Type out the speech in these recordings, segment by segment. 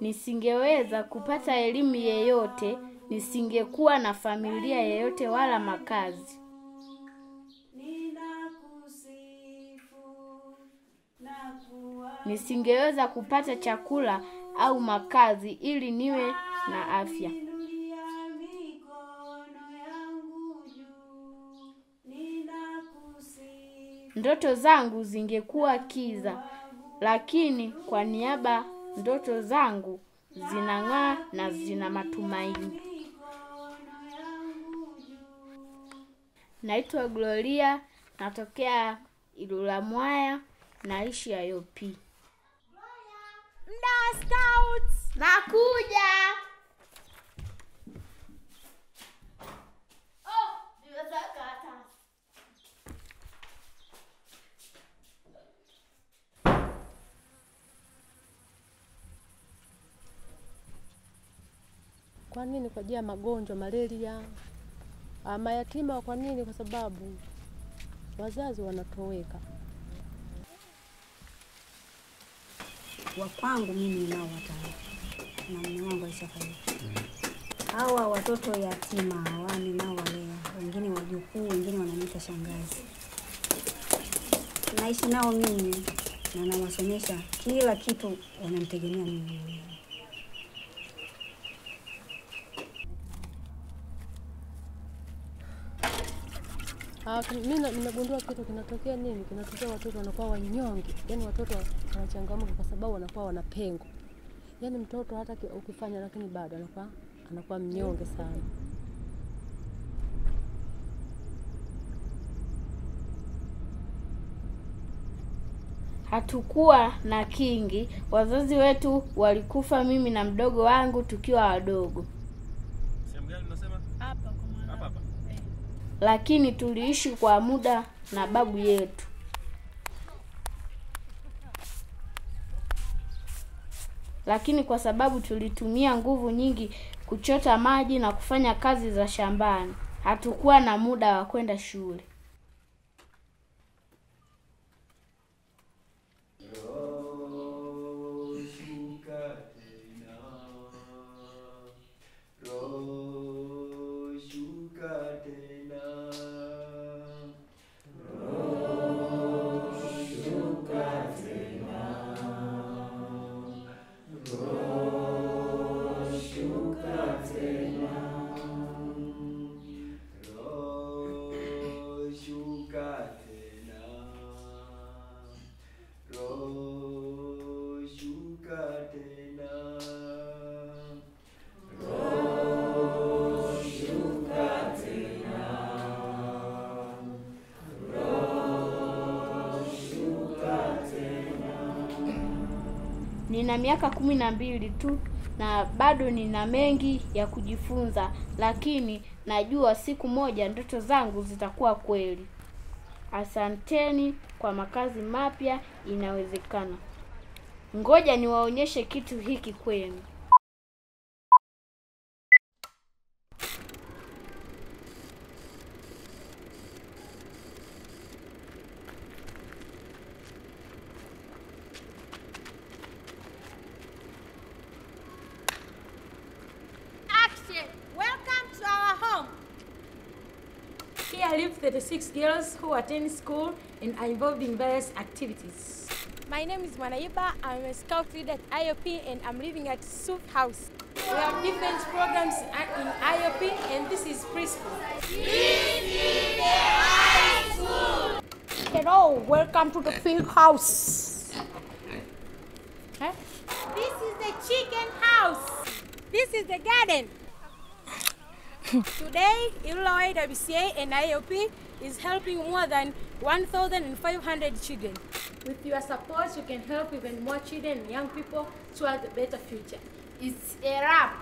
Nisingeweza kupata elimu yeyote, nisingekuwa na familia yeyote wala makazi. Nisingeweza kupata chakula au makazi ili niwe na afya. Ndoto zangu zingekuwa kiza, lakini kwa niaba ndoto zangu zinang'aa na zina matumaini. Naitwa Gloria, natokea Ilula Mwaya, naishi IOP. Mda wa Scouts. Nakuja. Kwa nini? Kwa ajili ya magonjwa, malaria. Ah, Mayatima kwa nini? Kwa sababu wazazi wanatoweka. wa kwangu mimi ninao watano na mume wangu alishafariki. Hawa watoto yatima hawa ninaowalea, wengine wajukuu, wengine wananiita shangazi. Naishi nao mimi na nawasomesha, kila kitu wanamtegemea mimi. Mimi na- nimegundua kitu kinatokea nini? Kinatokea watoto wanakuwa wanyonge, yaani watoto wanachangamka kwa sababu wanakuwa wana pengo. Yaani mtoto hata ukifanya, lakini bado anakuwa anakuwa mnyonge sana. Hatukuwa na kingi, wazazi wetu walikufa mimi na mdogo wangu tukiwa wadogo, Sehemu gani unasema? Hapa hapa. Lakini tuliishi kwa muda na babu yetu. Lakini kwa sababu tulitumia nguvu nyingi kuchota maji na kufanya kazi za shambani, hatukuwa na muda wa kwenda shule. Nina miaka kumi na mbili tu na bado nina mengi ya kujifunza, lakini najua siku moja ndoto zangu zitakuwa kweli. Asanteni kwa makazi mapya, inawezekana. Ngoja niwaonyeshe kitu hiki kwenu. Action. Welcome to our home. Here live 36 girls who attend school and are involved in various activities. My name is Manaiba. I'm a scout leader at IOP and I'm living at Suf House. We have different programs at- in IOP and this is preschool. Hello, welcome to the field house. Huh? This is the chicken house. This is the garden. Today, Illinois WCA and IOP is helping more than 1,500 children. With your support, you can help even more children and young people towards a better future. It's a wrap.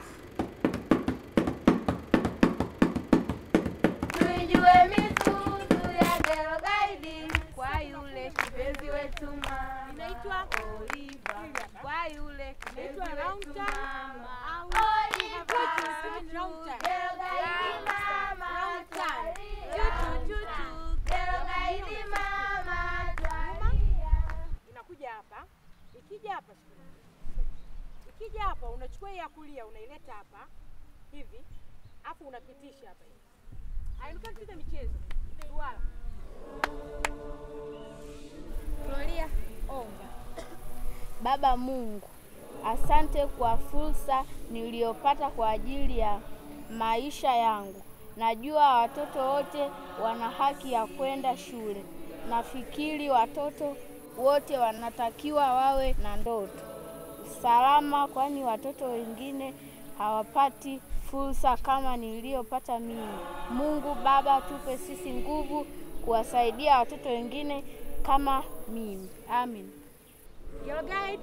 Tujue misuzu ya Girl Guiding kwa yule kipenzi wetu mama Inaitwa Oliva, kwa yule kipenzi wetu mama Oliva, round turn. Inakuja hapa. Ikija hapa unachukua ya kulia unaileta hapa hivi, afu unapitisha hapa hivi. Hainuka tucheze michezo. Duara. Gloria, omba. Baba Mungu, asante kwa fursa niliyopata kwa ajili ya maisha yangu. Najua watoto wote wana haki ya kwenda shule. Nafikiri watoto wote wanatakiwa wawe na ndoto salama, kwani watoto wengine hawapati fursa kama niliyopata mimi. Mungu Baba, tupe sisi nguvu kuwasaidia watoto wengine kama mimi. Amen. Your guide.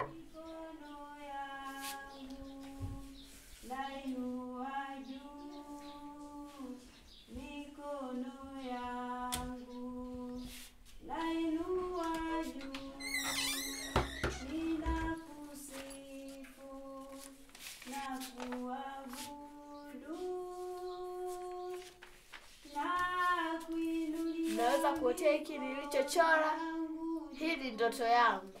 Mikono yangu nainua juu, mikono yangu nainua juu, ninakusifu na kuabudu na kuinulia Naweza kuotea hiki nilichochora. Hii ni ndoto yangu.